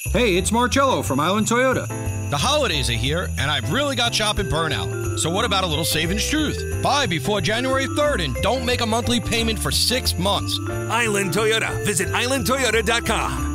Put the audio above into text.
Hey, it's Marcello from Island Toyota. The holidays are here, and I've really got shopping burnout. So, what about a little savings truth? Buy before January 3rd and don't make a monthly payment for six months. Island Toyota. Visit islandtoyota.com.